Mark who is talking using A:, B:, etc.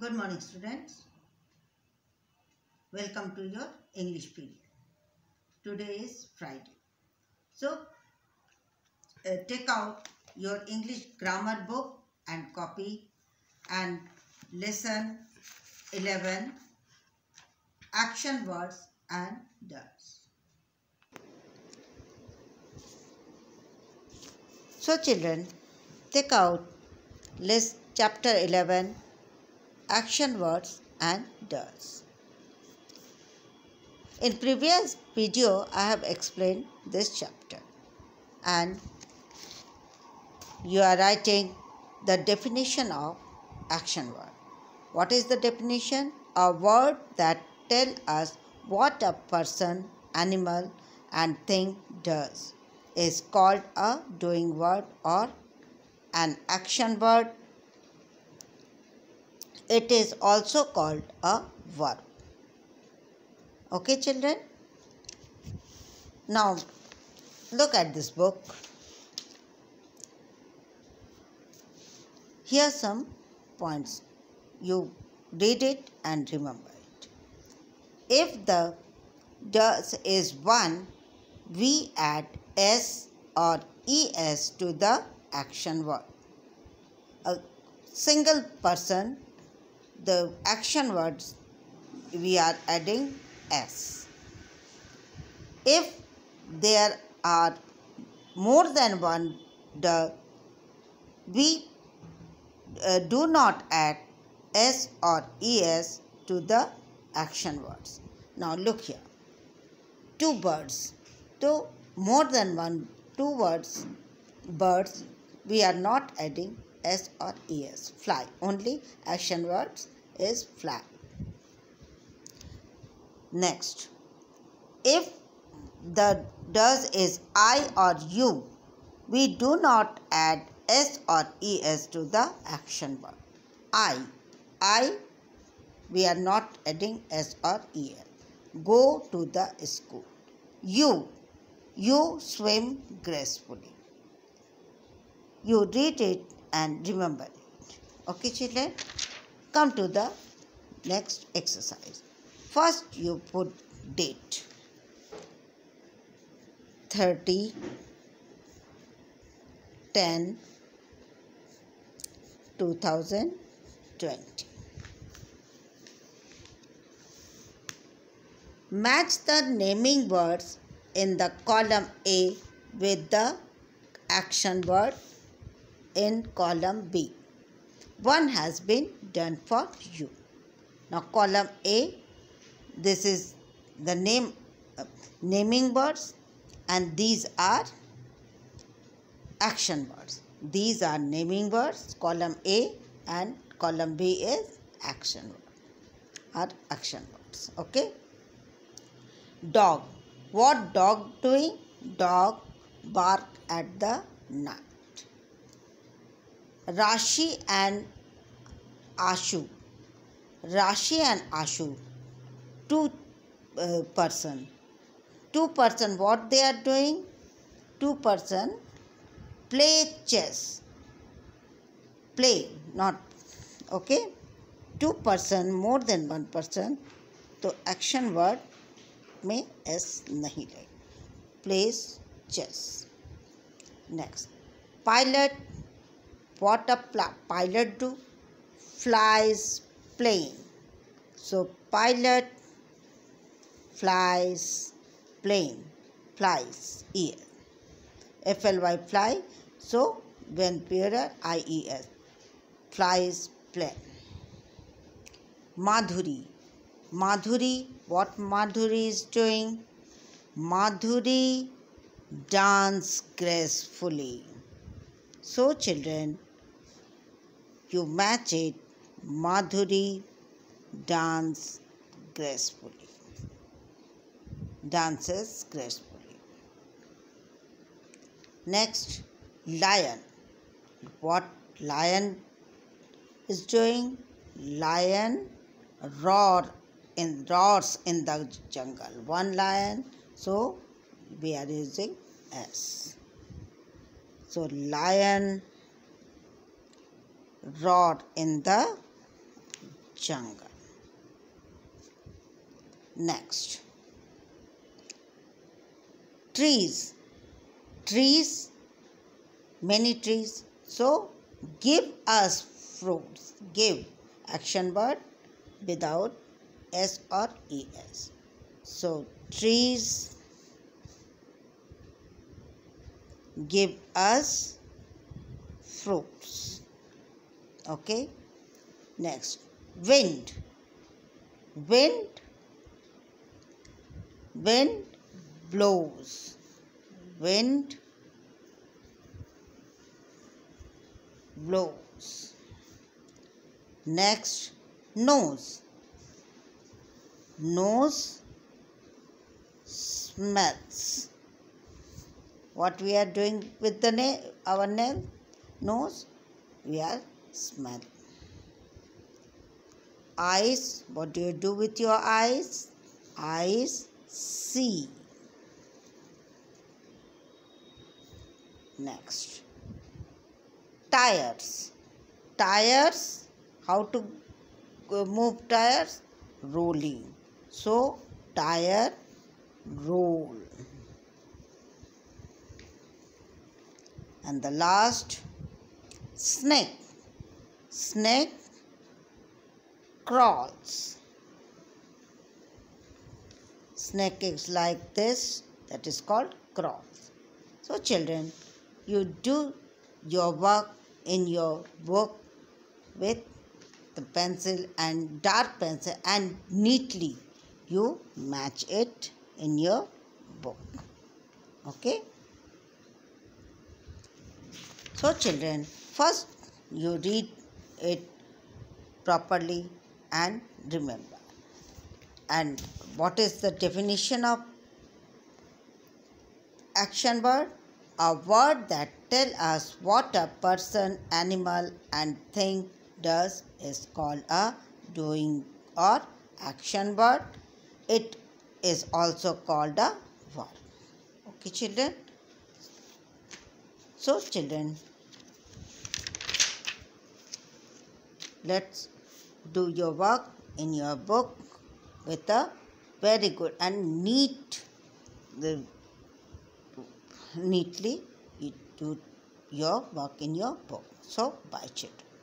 A: Good morning, students. Welcome to your English period. Today is Friday. So, uh, take out your English grammar book and copy and lesson 11 action words and doers. So, children, take out list chapter 11 action words and doers. In previous video I have explained this chapter and you are writing the definition of action word. What is the definition? A word that tell us what a person, animal and thing does is called a doing word or an action word it is also called a verb. Okay, children? Now, look at this book. Here are some points. You read it and remember it. If the does is 1, we add s or es to the action word. A single person the action words we are adding s. If there are more than one the we uh, do not add s or es to the action words. Now look here. Two birds. Two more than one two words birds we are not adding s or es. Fly. Only action words is flat. Next, if the does is I or you, we do not add s or es to the action verb. I, I, we are not adding s or es. Go to the school. You, you swim gracefully. You read it and remember it. Okay, children? Come to the next exercise. First, you put date 30 10 2020. Match the naming words in the column A with the action word in column B. One has been done for you. Now column A, this is the name uh, naming words and these are action words. These are naming words, column A and column B is action word or action words. Okay. Dog. What dog doing? Dog bark at the night. Rashi and Ashu, Rashi and Ashu, two person two person what they are doing two person play chess play not okay two person more than one person तो action word में S नहीं लगे plays chess next pilot what a pilot do flies plane. So pilot flies plane flies ear fly fly so when plural ies flies plane. Madhuri madhuri what madhuri is doing? Madhuri dance gracefully so children you match it. Madhuri dance gracefully. Dances gracefully. Next, lion. What lion is doing? Lion roar in roars in the jungle. One lion, so we are using S. So lion roar in the jungle. Next, trees. Trees, many trees. So, give us fruits. Give action word without s or es. So, trees give us fruits. Okay. Next, wind. Wind. Wind blows. Wind blows. Next. Nose. Nose smells what we are doing with the nail our nail nose we are smelling. Eyes what do you do with your eyes? Eyes see. Next. Tires. Tires how to uh, move tires? Rolling. So tire roll and the last snake. Snake crawls. Snake is like this that is called crawls. So children you do your work in your book with the pencil and dark pencil and neatly you match it in your book. Okay so children. First you read it properly and remember. And what is the definition of action word? A word that tell us what a person animal and thing does is called a doing or action word. It is also called a verb. Okay children. So children let's do your work in your book with a very good and neat the neatly you do your work in your book. So bye children